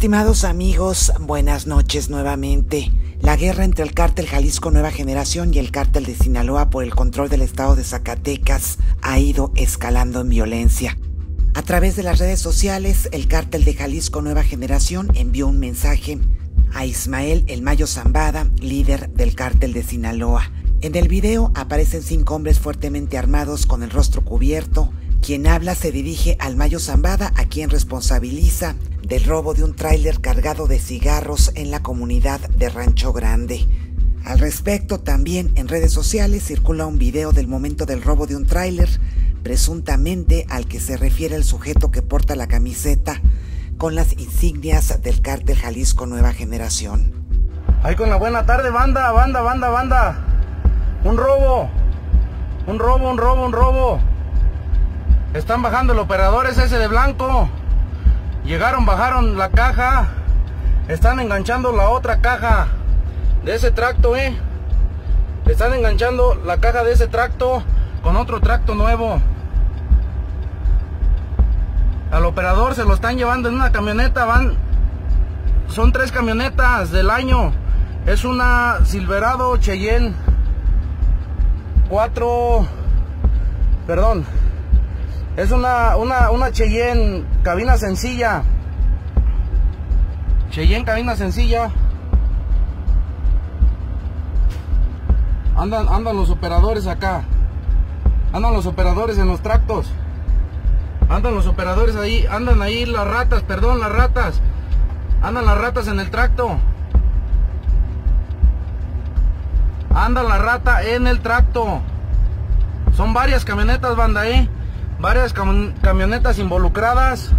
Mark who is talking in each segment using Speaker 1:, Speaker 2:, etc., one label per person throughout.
Speaker 1: Estimados amigos, buenas noches nuevamente. La guerra entre el cártel Jalisco Nueva Generación y el cártel de Sinaloa por el control del estado de Zacatecas ha ido escalando en violencia. A través de las redes sociales, el cártel de Jalisco Nueva Generación envió un mensaje a Ismael El Mayo Zambada, líder del cártel de Sinaloa. En el video aparecen cinco hombres fuertemente armados con el rostro cubierto. Quien habla se dirige al Mayo Zambada, a quien responsabiliza del robo de un tráiler cargado de cigarros en la comunidad de Rancho Grande. Al respecto, también en redes sociales circula un video del momento del robo de un tráiler, presuntamente al que se refiere el sujeto que porta la camiseta con las insignias del cártel Jalisco Nueva Generación.
Speaker 2: Ahí con la buena tarde, banda, banda, banda, banda. Un robo. Un robo, un robo, un robo. Están bajando el operador, es ese de blanco. Llegaron, bajaron la caja. Están enganchando la otra caja de ese tracto, eh. Están enganchando la caja de ese tracto con otro tracto nuevo. Al operador se lo están llevando en una camioneta, van. Son tres camionetas del año. Es una Silverado Cheyenne. Cuatro. Perdón. Es una, una, una Cheyenne cabina sencilla. Cheyenne cabina sencilla. Andan, andan los operadores acá. Andan los operadores en los tractos. Andan los operadores ahí. Andan ahí las ratas, perdón, las ratas. Andan las ratas en el tracto. Anda la rata en el tracto. Son varias camionetas, banda, ahí. Varias camionetas involucradas.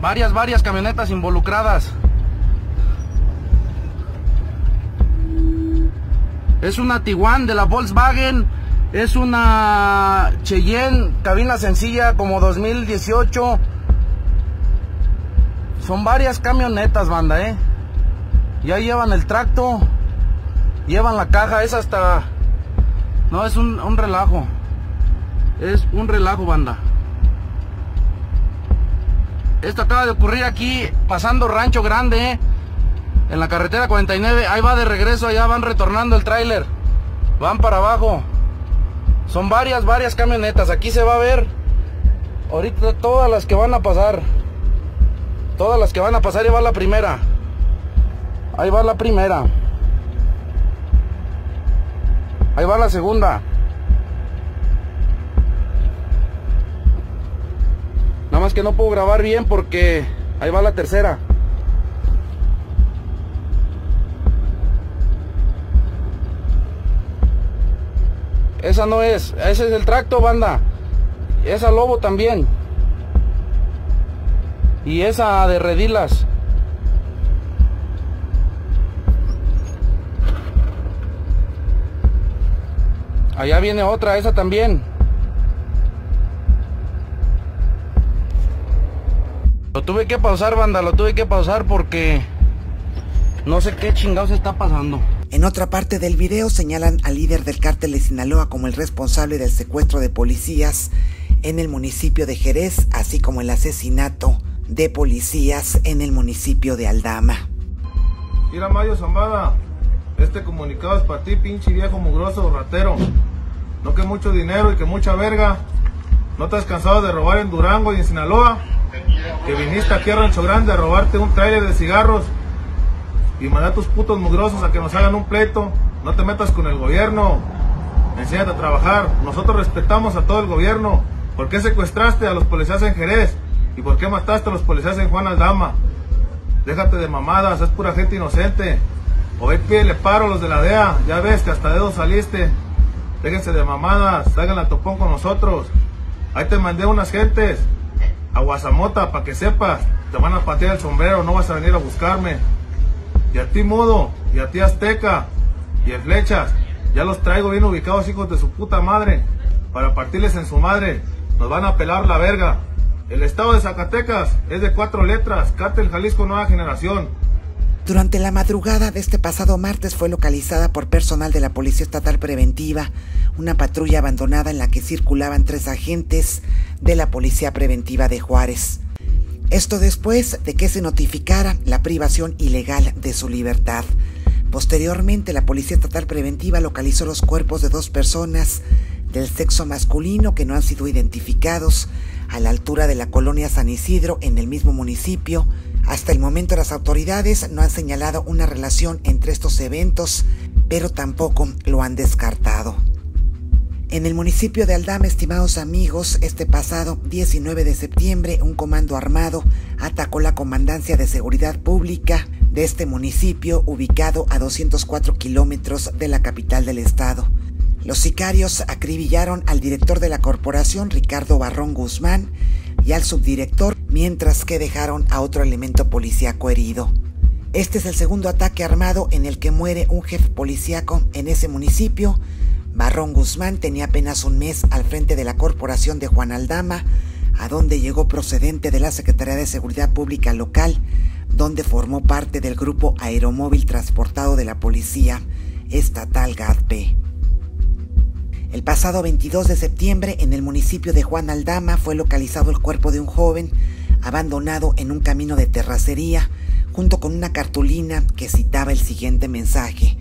Speaker 2: Varias, varias camionetas involucradas. Es una Tiguan de la Volkswagen. Es una Cheyenne, cabina sencilla como 2018. Son varias camionetas, banda, ¿eh? Ya llevan el tracto. Llevan la caja. Es hasta... No, es un, un relajo. Es un relajo, banda. Esto acaba de ocurrir aquí, pasando Rancho Grande, ¿eh? en la carretera 49. Ahí va de regreso, allá van retornando el tráiler. Van para abajo. Son varias, varias camionetas. Aquí se va a ver ahorita todas las que van a pasar. Todas las que van a pasar. Ahí va la primera. Ahí va la primera. Ahí va la segunda. Nada más que no puedo grabar bien porque ahí va la tercera. Esa no es, ese es el tracto, banda. Esa lobo también. Y esa de redilas. Allá viene otra, esa también. Lo tuve que pausar, banda, lo tuve que pausar porque no sé qué chingados está pasando.
Speaker 1: En otra parte del video señalan al líder del cártel de Sinaloa como el responsable del secuestro de policías en el municipio de Jerez, así como el asesinato de policías en el municipio de Aldama.
Speaker 3: Mira Mayo Zambada, este comunicado es para ti, pinche viejo mugroso ratero. No que mucho dinero y que mucha verga. ¿No te has cansado de robar en Durango y en Sinaloa? Que viniste aquí a Rancho Grande a robarte un trailer de cigarros y mandar a tus putos mugrosos a que nos hagan un pleito. No te metas con el gobierno. Enséñate a trabajar. Nosotros respetamos a todo el gobierno. ¿Por qué secuestraste a los policías en Jerez? ¿Y por qué mataste a los policías en Juan Aldama? Déjate de mamadas, es pura gente inocente. O ve pie le paro a los de la DEA. Ya ves que hasta dedo saliste. Déjense de mamadas, hagan la topón con nosotros. Ahí te mandé unas gentes a Guasamota para que sepas. Te van a patear el sombrero, no vas a venir a buscarme. Y a ti Modo, y a ti Azteca, y el Flechas, ya los traigo bien ubicados hijos de su puta madre, para partirles en su madre, nos van a pelar la verga. El estado de Zacatecas es de cuatro letras, Cártel Jalisco Nueva Generación.
Speaker 1: Durante la madrugada de este pasado martes fue localizada por personal de la Policía Estatal Preventiva una patrulla abandonada en la que circulaban tres agentes de la Policía Preventiva de Juárez. Esto después de que se notificara la privación ilegal de su libertad. Posteriormente, la Policía Estatal Preventiva localizó los cuerpos de dos personas del sexo masculino que no han sido identificados a la altura de la colonia San Isidro en el mismo municipio. Hasta el momento las autoridades no han señalado una relación entre estos eventos, pero tampoco lo han descartado. En el municipio de Aldama, estimados amigos, este pasado 19 de septiembre, un comando armado atacó la Comandancia de Seguridad Pública de este municipio, ubicado a 204 kilómetros de la capital del estado. Los sicarios acribillaron al director de la corporación, Ricardo Barrón Guzmán, y al subdirector, mientras que dejaron a otro elemento policíaco herido. Este es el segundo ataque armado en el que muere un jefe policíaco en ese municipio, Barrón Guzmán tenía apenas un mes al frente de la corporación de Juan Aldama, a donde llegó procedente de la Secretaría de Seguridad Pública local, donde formó parte del grupo aeromóvil transportado de la Policía Estatal GADP. El pasado 22 de septiembre, en el municipio de Juan Aldama, fue localizado el cuerpo de un joven abandonado en un camino de terracería, junto con una cartulina que citaba el siguiente mensaje.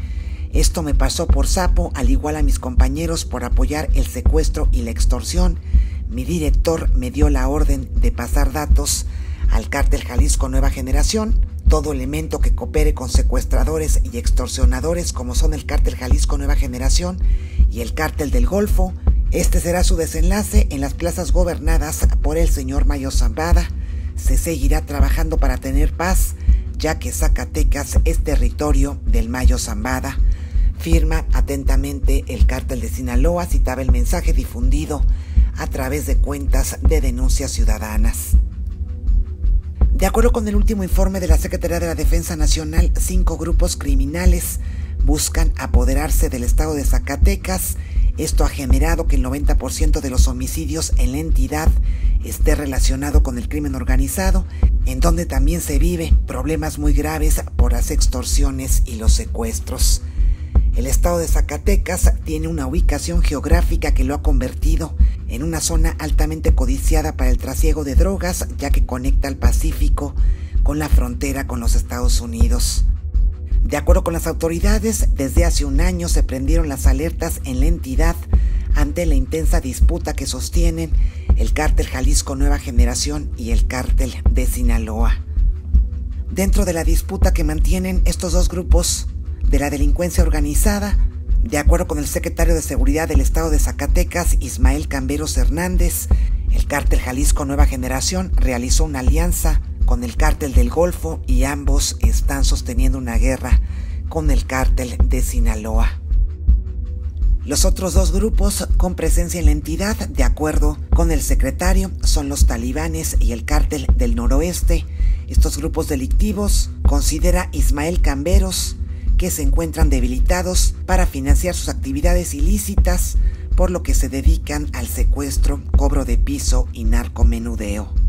Speaker 1: Esto me pasó por sapo, al igual a mis compañeros por apoyar el secuestro y la extorsión. Mi director me dio la orden de pasar datos al cártel Jalisco Nueva Generación. Todo elemento que coopere con secuestradores y extorsionadores como son el cártel Jalisco Nueva Generación y el cártel del Golfo. Este será su desenlace en las plazas gobernadas por el señor Mayo Zambada. Se seguirá trabajando para tener paz, ya que Zacatecas es territorio del Mayo Zambada. Firma atentamente el cártel de Sinaloa, citaba el mensaje difundido a través de cuentas de denuncias ciudadanas. De acuerdo con el último informe de la Secretaría de la Defensa Nacional, cinco grupos criminales buscan apoderarse del estado de Zacatecas. Esto ha generado que el 90% de los homicidios en la entidad esté relacionado con el crimen organizado, en donde también se vive problemas muy graves por las extorsiones y los secuestros. El estado de Zacatecas tiene una ubicación geográfica que lo ha convertido en una zona altamente codiciada para el trasiego de drogas, ya que conecta al Pacífico con la frontera con los Estados Unidos. De acuerdo con las autoridades, desde hace un año se prendieron las alertas en la entidad ante la intensa disputa que sostienen el cártel Jalisco Nueva Generación y el cártel de Sinaloa. Dentro de la disputa que mantienen estos dos grupos, de la delincuencia organizada, de acuerdo con el secretario de Seguridad del Estado de Zacatecas, Ismael Camberos Hernández, el cártel Jalisco Nueva Generación realizó una alianza con el cártel del Golfo y ambos están sosteniendo una guerra con el cártel de Sinaloa. Los otros dos grupos con presencia en la entidad, de acuerdo con el secretario, son los talibanes y el cártel del noroeste. Estos grupos delictivos considera Ismael Camberos que se encuentran debilitados para financiar sus actividades ilícitas, por lo que se dedican al secuestro, cobro de piso y narcomenudeo.